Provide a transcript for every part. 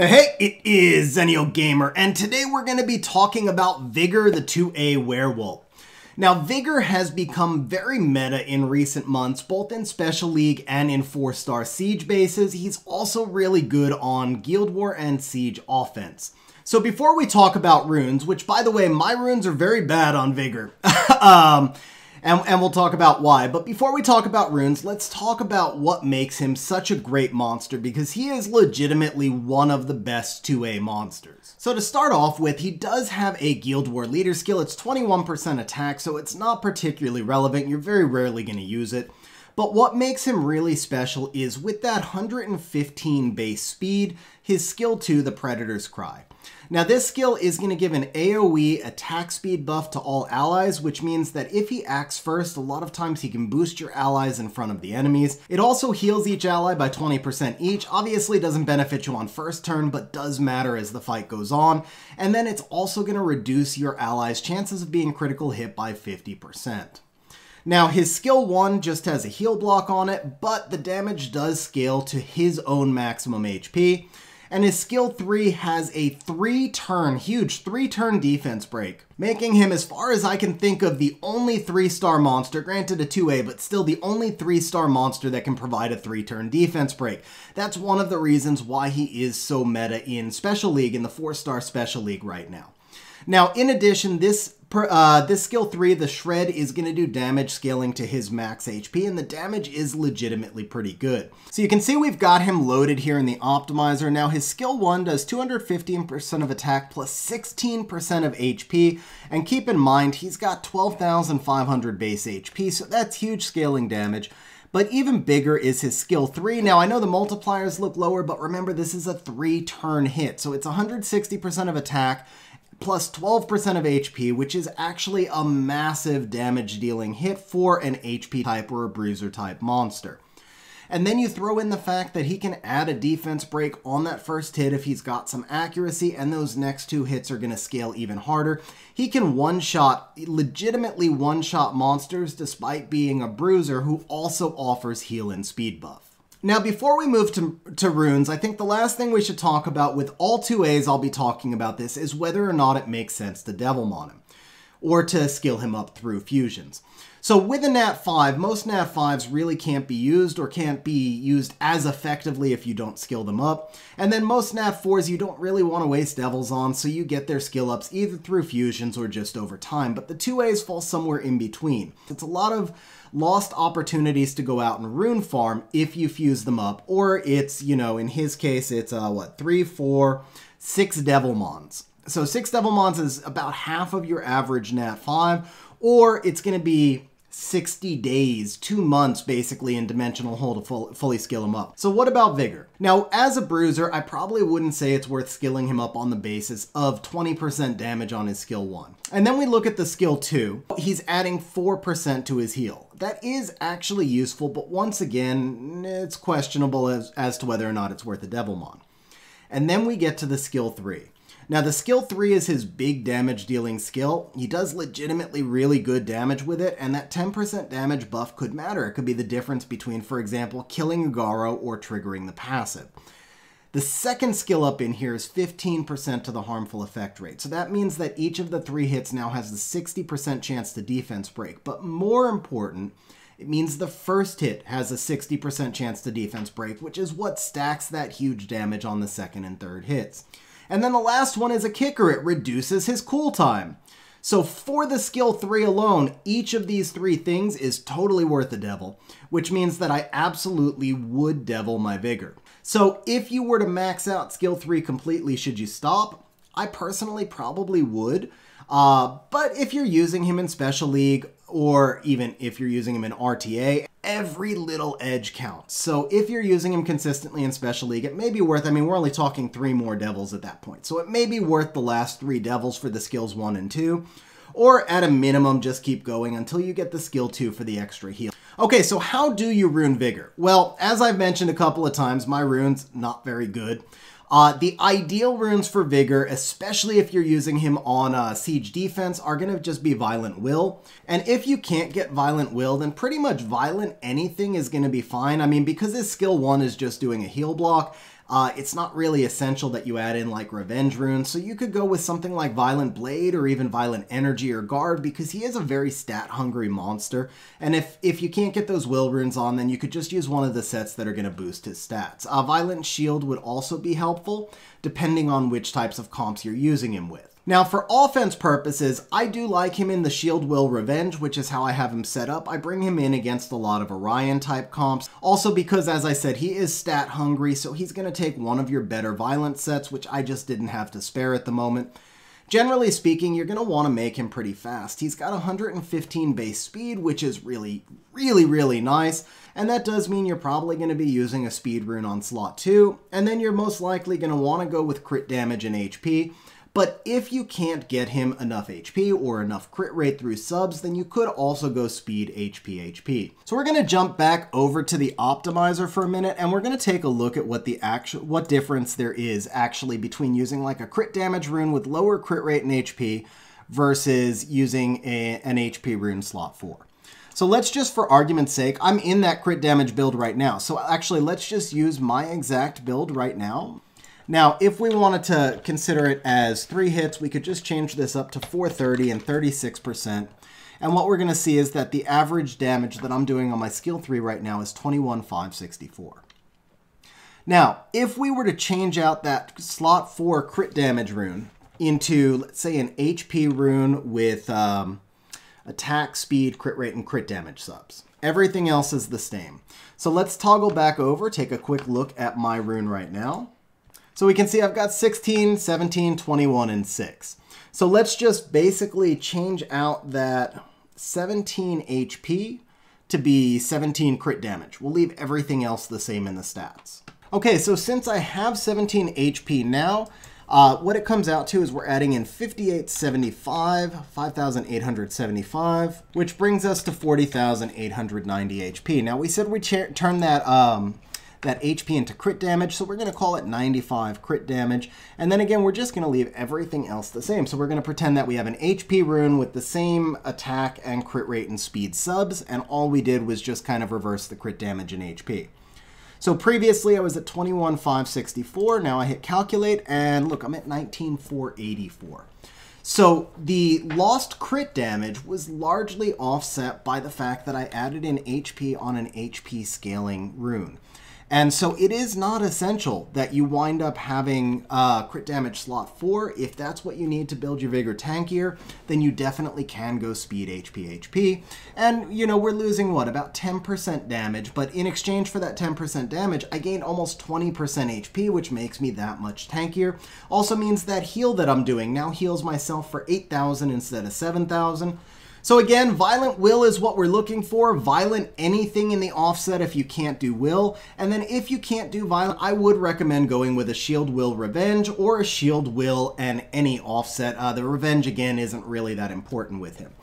Hey, it is Xennial Gamer, and today we're going to be talking about Vigor the 2A Werewolf. Now, Vigor has become very meta in recent months, both in Special League and in 4-star Siege bases. He's also really good on Guild War and Siege offense. So before we talk about runes, which by the way, my runes are very bad on Vigor, um, and, and we'll talk about why. But before we talk about runes, let's talk about what makes him such a great monster because he is legitimately one of the best 2A monsters. So to start off with, he does have a Guild War leader skill. It's 21% attack, so it's not particularly relevant. You're very rarely going to use it. But what makes him really special is with that 115 base speed, his skill 2, the Predator's Cry. Now this skill is going to give an AoE attack speed buff to all allies, which means that if he acts first, a lot of times he can boost your allies in front of the enemies. It also heals each ally by 20% each. Obviously doesn't benefit you on first turn, but does matter as the fight goes on. And then it's also going to reduce your allies' chances of being critical hit by 50%. Now, his skill 1 just has a heal block on it, but the damage does scale to his own maximum HP and his skill 3 has a 3-turn, huge 3-turn defense break, making him, as far as I can think of, the only 3-star monster, granted a 2A, but still the only 3-star monster that can provide a 3-turn defense break. That's one of the reasons why he is so meta in Special League, in the 4-star Special League right now. Now, in addition, this Per, uh, this skill 3, the Shred, is going to do damage scaling to his max HP, and the damage is legitimately pretty good. So you can see we've got him loaded here in the Optimizer. Now his skill 1 does 215% of attack plus 16% of HP, and keep in mind he's got 12,500 base HP, so that's huge scaling damage. But even bigger is his skill 3. Now, I know the multipliers look lower, but remember this is a 3-turn hit, so it's 160% of attack, plus 12% of HP, which is actually a massive damage dealing hit for an HP type or a bruiser type monster. And then you throw in the fact that he can add a defense break on that first hit if he's got some accuracy, and those next two hits are going to scale even harder. He can one shot, legitimately one shot monsters despite being a bruiser who also offers heal and speed buff. Now, before we move to, to runes, I think the last thing we should talk about with all 2As I'll be talking about this is whether or not it makes sense to Devilmon him, or to skill him up through fusions. So with a Nat 5, most Nat 5s really can't be used or can't be used as effectively if you don't skill them up. And then most Nat 4s you don't really want to waste Devils on, so you get their skill ups either through fusions or just over time. But the 2As fall somewhere in between. It's a lot of lost opportunities to go out and rune farm if you fuse them up, or it's, you know, in his case, it's, uh, what, three, four, six Devilmons. So six Devilmons is about half of your average Nat 5, or it's going to be 60 days, two months basically in Dimensional Hole to full, fully skill him up. So what about Vigor? Now, as a bruiser, I probably wouldn't say it's worth skilling him up on the basis of 20% damage on his skill 1. And then we look at the skill 2. He's adding 4% to his heal. That is actually useful, but once again, it's questionable as, as to whether or not it's worth a Devilmon. And then we get to the skill 3. Now, the skill 3 is his big damage dealing skill. He does legitimately really good damage with it, and that 10% damage buff could matter. It could be the difference between, for example, killing Ugaro or triggering the passive. The second skill up in here is 15% to the harmful effect rate. So that means that each of the three hits now has the 60% chance to defense break. But more important, it means the first hit has a 60% chance to defense break, which is what stacks that huge damage on the second and third hits. And then the last one is a kicker. It reduces his cool time. So for the skill 3 alone, each of these three things is totally worth a devil, which means that I absolutely would devil my vigor. So if you were to max out skill 3 completely, should you stop? I personally probably would. Uh, but if you're using him in Special League, or even if you're using him in RTA, every little edge counts. So if you're using him consistently in Special League, it may be worth, I mean, we're only talking three more Devils at that point. So it may be worth the last three Devils for the skills one and two, or at a minimum, just keep going until you get the skill two for the extra heal. Okay, so how do you rune Vigor? Well, as I've mentioned a couple of times, my rune's not very good. Uh, the ideal runes for Vigor, especially if you're using him on uh, Siege defense, are going to just be Violent Will. And if you can't get Violent Will, then pretty much Violent anything is going to be fine. I mean, because his skill 1 is just doing a heal block, Uh, it's not really essential that you add in like Revenge runes, so you could go with something like Violent Blade or even Violent Energy or Guard because he is a very stat-hungry monster. And if, if you can't get those Will runes on, then you could just use one of the sets that are going to boost his stats. Uh, Violent Shield would also be helpful, depending on which types of comps you're using him with. Now, for offense purposes, I do like him in the Shield Will Revenge, which is how I have him set up. I bring him in against a lot of Orion type comps. Also because, as I said, he is stat hungry, so he's going to take one of your better violent sets, which I just didn't have to spare at the moment. Generally speaking, you're going to want to make him pretty fast. He's got 115 base speed, which is really, really, really nice. And that does mean you're probably going to be using a speed rune on slot 2. And then you're most likely going to want to go with crit damage and HP. But if you can't get him enough HP or enough crit rate through subs, then you could also go speed HP HP. So we're going to jump back over to the optimizer for a minute and we're going to take a look at what the actual what difference there is actually between using like a crit damage rune with lower crit rate and HP versus using a, an HP rune slot 4. So let's just, for argument's sake, I'm in that crit damage build right now. So actually, let's just use my exact build right now. Now, if we wanted to consider it as three hits, we could just change this up to 430 and 36%. And what we're going to see is that the average damage that I'm doing on my skill 3 right now is 21,564. Now, if we were to change out that slot 4 crit damage rune into, let's say, an HP rune with um, attack, speed, crit rate, and crit damage subs. Everything else is the same. So let's toggle back over, take a quick look at my rune right now. So we can see I've got 16, 17, 21, and 6. So let's just basically change out that 17 HP to be 17 crit damage. We'll leave everything else the same in the stats. Okay, so since I have 17 HP now, uh, what it comes out to is we're adding in 5875, 5875, which brings us to 40,890 HP. Now we said we turn that um, that HP into crit damage, so we're going to call it 95 crit damage. And then again, we're just going to leave everything else the same. So we're going to pretend that we have an HP rune with the same attack and crit rate and speed subs, and all we did was just kind of reverse the crit damage and HP. So previously I was at 21,564, now I hit calculate, and look, I'm at 19,484. So the lost crit damage was largely offset by the fact that I added in HP on an HP scaling rune. And so it is not essential that you wind up having uh, crit damage slot 4. If that's what you need to build your Vigor tankier, then you definitely can go speed HP HP. And, you know, we're losing, what, about 10% damage, but in exchange for that 10% damage, I gained almost 20% HP, which makes me that much tankier. Also means that heal that I'm doing now heals myself for 8,000 instead of 7,000. So again, Violent Will is what we're looking for. Violent anything in the offset if you can't do Will. And then if you can't do Violent, I would recommend going with a Shield Will Revenge or a Shield Will and any offset. Uh, the Revenge, again, isn't really that important with him.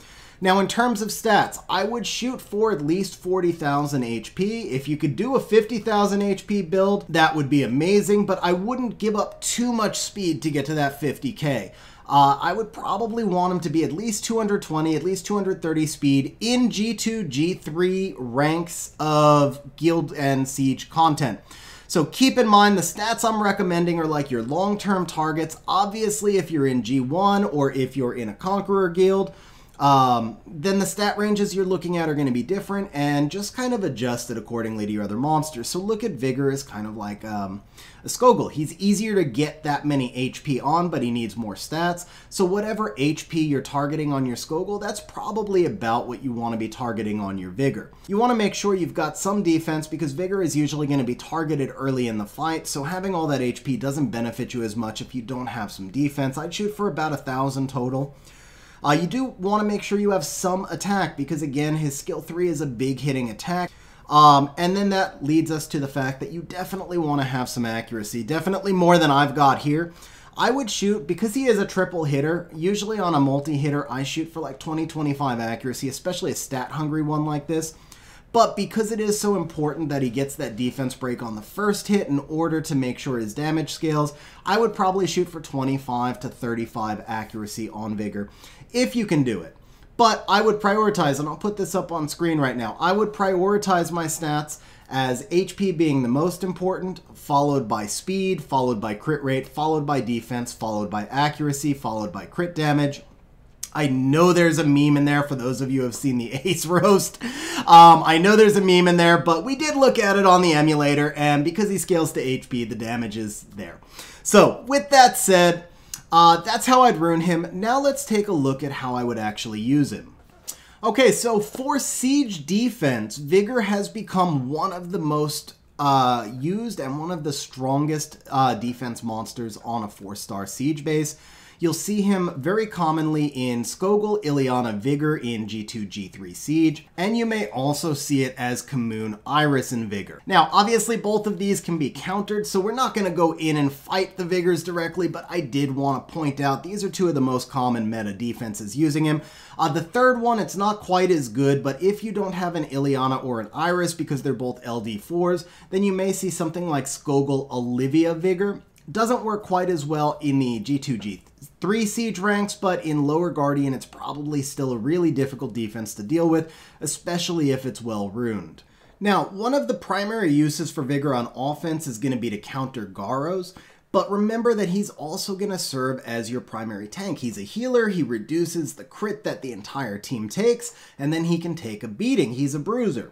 Now, in terms of stats, I would shoot for at least 40,000 HP. If you could do a 50,000 HP build, that would be amazing, but I wouldn't give up too much speed to get to that 50k. Uh, I would probably want him to be at least 220, at least 230 speed in G2, G3 ranks of Guild and Siege content. So keep in mind the stats I'm recommending are like your long-term targets. Obviously, if you're in G1 or if you're in a Conqueror Guild, um, then the stat ranges you're looking at are going to be different and just kind of adjusted accordingly to your other monsters. So look at Vigor as kind of like um, a Skogul. He's easier to get that many HP on, but he needs more stats. So whatever HP you're targeting on your Skogul, that's probably about what you want to be targeting on your Vigor. You want to make sure you've got some defense because Vigor is usually going to be targeted early in the fight, so having all that HP doesn't benefit you as much if you don't have some defense. I'd shoot for about a thousand total. Uh, you do want to make sure you have some attack because, again, his skill 3 is a big hitting attack. Um, and then that leads us to the fact that you definitely want to have some accuracy, definitely more than I've got here. I would shoot, because he is a triple hitter, usually on a multi-hitter, I shoot for like 20-25 accuracy, especially a stat-hungry one like this. But because it is so important that he gets that defense break on the first hit in order to make sure his damage scales, I would probably shoot for 25 to 35 accuracy on Vigor, if you can do it. But I would prioritize, and I'll put this up on screen right now, I would prioritize my stats as HP being the most important, followed by speed, followed by crit rate, followed by defense, followed by accuracy, followed by crit damage. I know there's a meme in there for those of you who have seen the Ace roast. Um, I know there's a meme in there, but we did look at it on the emulator, and because he scales to HP, the damage is there. So, with that said, uh, that's how I'd rune him. Now let's take a look at how I would actually use him. Okay, so for siege defense, Vigor has become one of the most uh, used and one of the strongest uh, defense monsters on a four-star siege base. You'll see him very commonly in Skogul, Ileana, Vigor in G2, G3 Siege, and you may also see it as Kamun, Iris, and Vigor. Now, obviously both of these can be countered, so we're not going to go in and fight the Vigors directly, but I did want to point out these are two of the most common meta defenses using him. Uh, the third one, it's not quite as good, but if you don't have an Ileana or an Iris because they're both LD4s, then you may see something like Skogul Olivia Vigor. Doesn't work quite as well in the G2, G3 siege ranks, but in lower Guardian, it's probably still a really difficult defense to deal with, especially if it's well runed. Now, one of the primary uses for Vigor on offense is going to be to counter Garos, but remember that he's also going to serve as your primary tank. He's a healer, he reduces the crit that the entire team takes, and then he can take a beating. He's a bruiser.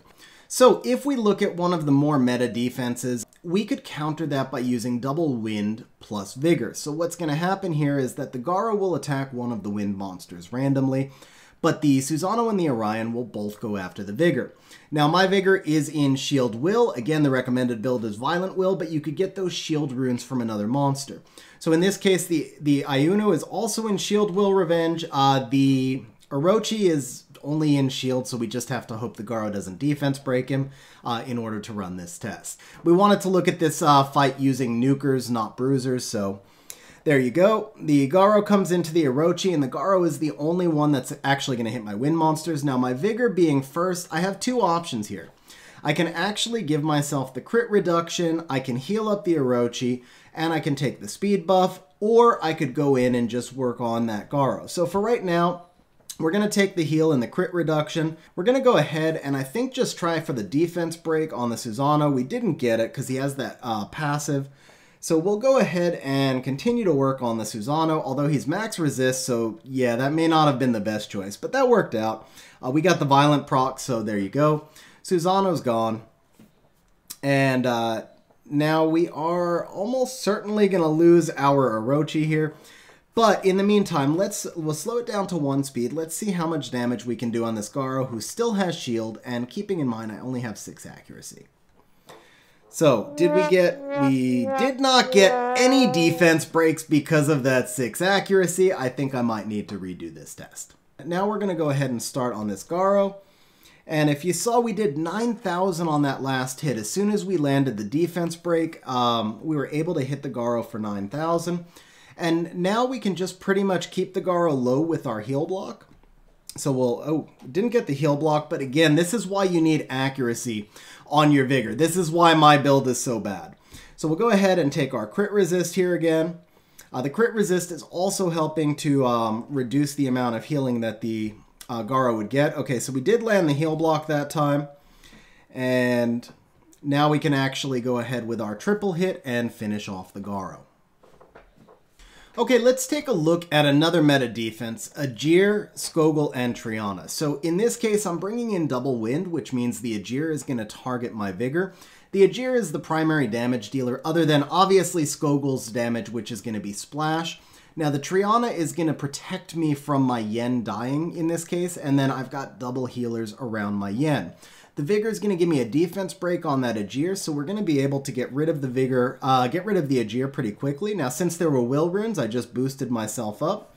So if we look at one of the more meta defenses, we could counter that by using double wind plus vigor. So what's going to happen here is that the Garo will attack one of the wind monsters randomly, but the Susano and the Orion will both go after the Vigor. Now, my Vigor is in Shield Will. Again, the recommended build is Violent Will, but you could get those Shield runes from another monster. So in this case, the, the Iono is also in Shield Will Revenge. Uh, the Orochi is only in shield, so we just have to hope the Garo doesn't defense break him uh, in order to run this test. We wanted to look at this uh, fight using nukers, not bruisers, so there you go. The Garo comes into the Orochi, and the Garo is the only one that's actually going to hit my wind monsters. Now, my Vigor being first, I have two options here. I can actually give myself the crit reduction, I can heal up the Orochi, and I can take the speed buff, or I could go in and just work on that Garo. So for right now, we're going to take the heal and the crit reduction. We're going to go ahead and I think just try for the defense break on the Susano. We didn't get it because he has that uh, passive. So we'll go ahead and continue to work on the Susano, although he's max resist, so yeah, that may not have been the best choice, but that worked out. Uh, we got the Violent proc, so there you go. Susano's gone. And uh, now we are almost certainly going to lose our Orochi here. But in the meantime, let's we'll slow it down to one speed. Let's see how much damage we can do on this Garo, who still has shield, and keeping in mind I only have six accuracy. So, did we get... We did not get any defense breaks because of that 6 accuracy. I think I might need to redo this test. Now we're going to go ahead and start on this Garo. And if you saw, we did 9,000 on that last hit. As soon as we landed the defense break, um, we were able to hit the Garo for 9,000. And now we can just pretty much keep the Garo low with our heal block. So we'll, oh, didn't get the heal block, but again, this is why you need accuracy on your Vigor. This is why my build is so bad. So we'll go ahead and take our crit resist here again. Uh, the crit resist is also helping to um, reduce the amount of healing that the uh, Garo would get. Okay, so we did land the heal block that time. And now we can actually go ahead with our triple hit and finish off the Garo. Okay, let's take a look at another meta defense, Ajir, Skogul, and Triana. So in this case, I'm bringing in double wind, which means the Ajir is going to target my Vigor. The Ajir is the primary damage dealer, other than obviously Skogul's damage, which is going to be Splash. Now the Triana is going to protect me from my Yen dying in this case, and then I've got double healers around my Yen. The Vigor is going to give me a defense break on that Ajir, so we're going to be able to get rid of the Vigor, uh, get rid of the Ajir pretty quickly. Now, since there were Will runes, I just boosted myself up.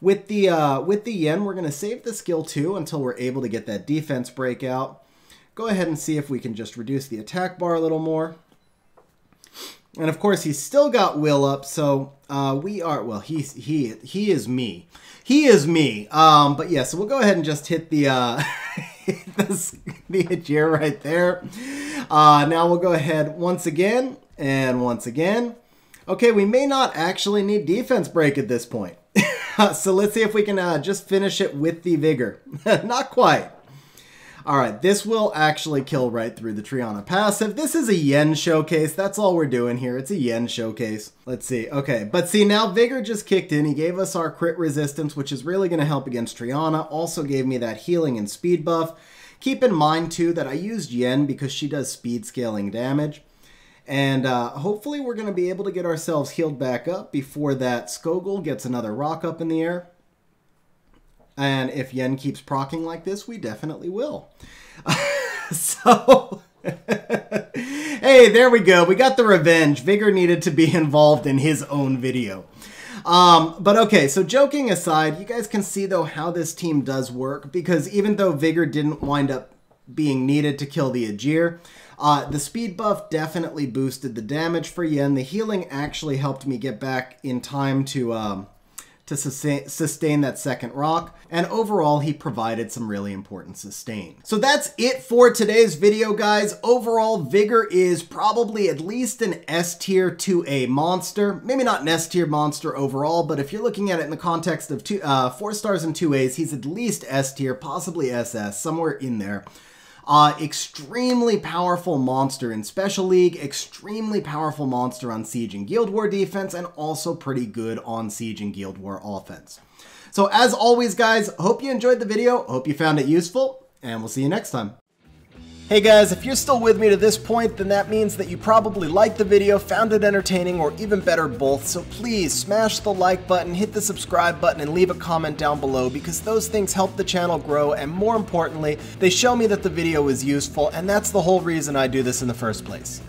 With the, uh, with the Yen, we're going to save the skill 2 until we're able to get that defense break out. Go ahead and see if we can just reduce the attack bar a little more. And of course, he's still got Will up, so uh, we are, well, he's, he, he is me. He is me. Um, but yeah, so we'll go ahead and just hit the, uh, the, the Ajir right there. Uh, now we'll go ahead once again and once again. Okay, we may not actually need defense break at this point. so let's see if we can uh, just finish it with the Vigor. not quite. All right, this will actually kill right through the Triana passive. This is a Yen showcase. That's all we're doing here. It's a Yen showcase. Let's see. Okay, but see, now Vigor just kicked in. He gave us our crit resistance, which is really going to help against Triana. Also gave me that healing and speed buff. Keep in mind, too, that I used Yen because she does speed scaling damage. And uh, hopefully we're going to be able to get ourselves healed back up before that Skogul gets another rock up in the air. And if Yen keeps procking like this, we definitely will. so, hey, there we go. We got the revenge. Vigor needed to be involved in his own video. Um, but okay, so joking aside, you guys can see though how this team does work because even though Vigor didn't wind up being needed to kill the Ajir, uh, the speed buff definitely boosted the damage for Yen. The healing actually helped me get back in time to um, to sustain, that second rock, and overall he provided some really important sustain. So that's it for today's video, guys. Overall, Vigor is probably at least an S tier to a monster. Maybe not an S tier monster overall, but if you're looking at it in the context of two, uh, four stars and two A's, he's at least S tier, possibly SS, somewhere in there. Uh, extremely powerful monster in Special League, extremely powerful monster on Siege and Guild War defense, and also pretty good on Siege and Guild War offense. So as always, guys, hope you enjoyed the video, hope you found it useful, and we'll see you next time. Hey guys, if you're still with me to this point, then that means that you probably liked the video, found it entertaining, or even better, both. So please smash the like button, hit the subscribe button, and leave a comment down below because those things help the channel grow, and more importantly, they show me that the video is useful, and that's the whole reason I do this in the first place.